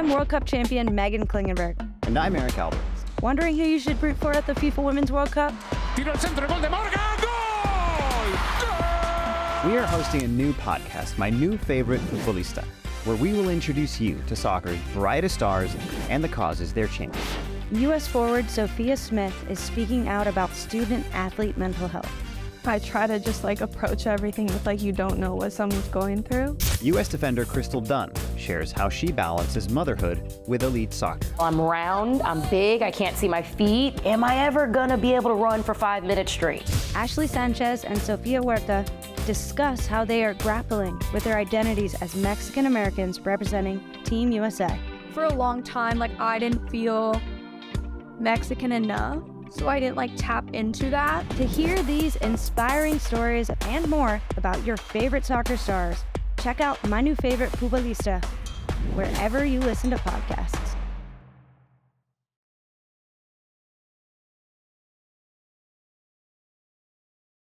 I'm World Cup champion Meghan Klingenberg. And I'm Eric Alvarez. Wondering who you should root for at the FIFA Women's World Cup? Tiro al centro, gol de Morgan, gol! We are hosting a new podcast, My New Favorite Futbolista, where we will introduce you to soccer's brightest stars and the causes they're championing. U.S. forward Sophia Smith is speaking out about student athlete mental health. I try to just like approach everything with like you don't know what someone's going through. U.S. defender Crystal Dunn shares how she balances motherhood with elite soccer. I'm round, I'm big, I can't see my feet. Am I ever gonna be able to run for five minutes straight? Ashley Sanchez and Sofia Huerta discuss how they are grappling with their identities as Mexican Americans representing Team USA. For a long time, like I didn't feel Mexican enough. So I didn't like tap into that. To hear these inspiring stories and more about your favorite soccer stars, check out my new favorite Futbolista wherever you listen to podcasts.